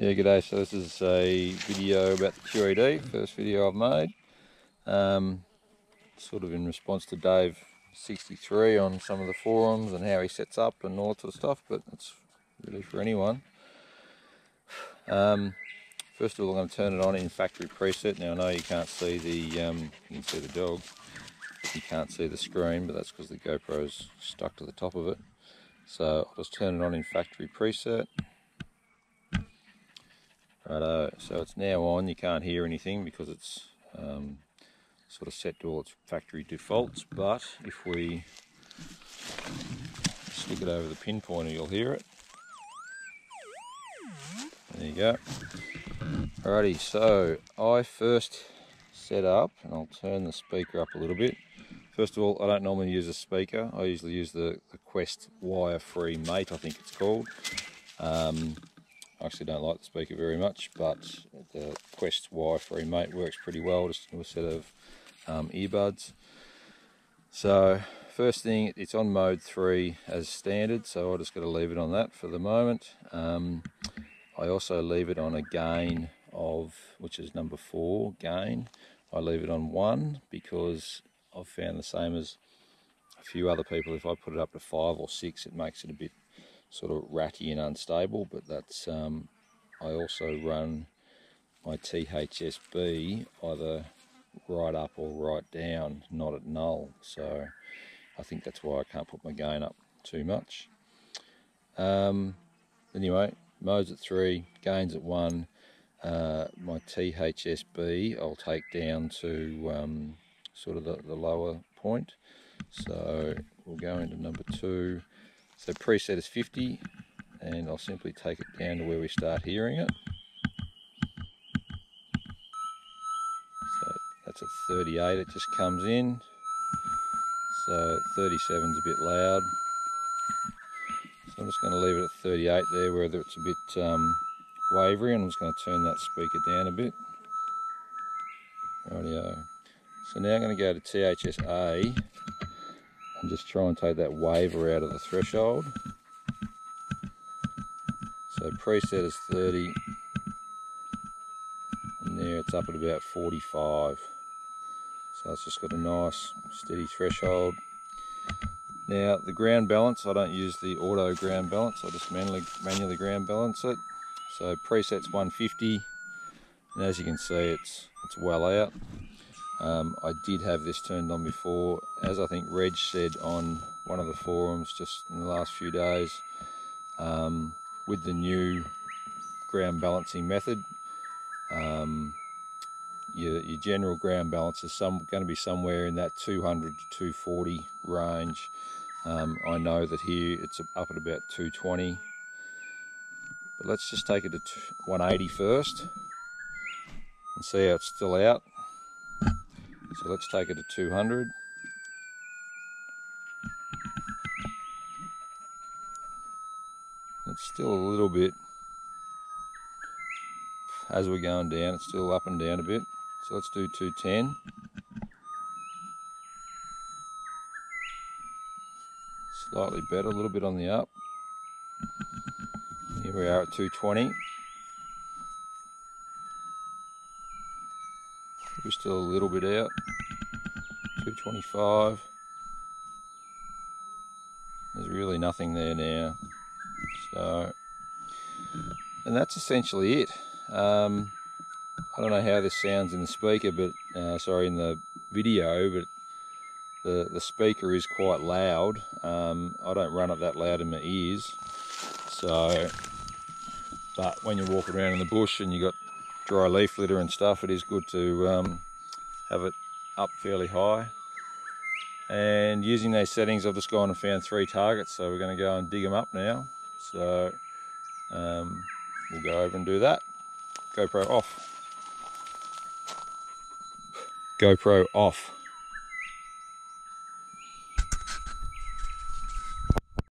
Yeah, g'day. So this is a video about the QED, first video I've made. Um, sort of in response to Dave 63 on some of the forums and how he sets up and all that sort of stuff, but it's really for anyone. Um, first of all, I'm going to turn it on in factory preset. Now I know you can't see the, um, you can see the dog, you can't see the screen, but that's because the GoPro's stuck to the top of it. So I'll just turn it on in factory preset. Righto, so it's now on, you can't hear anything because it's um, sort of set to all its factory defaults, but if we stick it over the pin pointer you'll hear it. There you go. Alrighty, so I first set up, and I'll turn the speaker up a little bit. First of all, I don't normally use a speaker. I usually use the, the Quest wire-free mate, I think it's called. Um, I actually don't like the speaker very much, but the Quest wire-free mate works pretty well, just a set of um, earbuds. So first thing, it's on mode 3 as standard, so I just got to leave it on that for the moment. Um, I also leave it on a gain of, which is number 4, gain. I leave it on 1 because I've found the same as a few other people, if I put it up to 5 or 6 it makes it a bit sort of ratty and unstable, but that's um, I also run my THSB either right up or right down, not at null. So I think that's why I can't put my gain up too much. Um, anyway, modes at three, gains at one. Uh, my THSB I'll take down to um, sort of the, the lower point. So we'll go into number two. So preset is 50 and I'll simply take it down to where we start hearing it. So that's at 38 it just comes in. So 37 is a bit loud. So I'm just going to leave it at 38 there where it's a bit um, wavery and I'm just going to turn that speaker down a bit. Rightio. So now I'm going to go to THSA and just try and take that waver out of the threshold. So preset is 30 and there it's up at about 45. So it's just got a nice steady threshold. Now the ground balance, I don't use the auto ground balance, I just manually, manually ground balance it. So preset's 150 and as you can see it's, it's well out. Um, I did have this turned on before, as I think Reg said on one of the forums just in the last few days, um, with the new ground balancing method, um, your, your, general ground balance is some, going to be somewhere in that 200 to 240 range. Um, I know that here it's up at about 220, but let's just take it to 180 first and see how it's still out. So let's take it to 200. It's still a little bit, as we're going down, it's still up and down a bit. So let's do 210. Slightly better, a little bit on the up. Here we are at 220. We're still a little bit out. 225. There's really nothing there now. So, and that's essentially it. Um, I don't know how this sounds in the speaker, but uh, sorry, in the video, but the the speaker is quite loud. Um, I don't run it that loud in my ears. So, but when you're walking around in the bush and you've got dry leaf litter and stuff, it is good to um, have it up fairly high. And using those settings, I've just gone and found three targets, so we're going to go and dig them up now. So um, we'll go over and do that. GoPro off. GoPro off.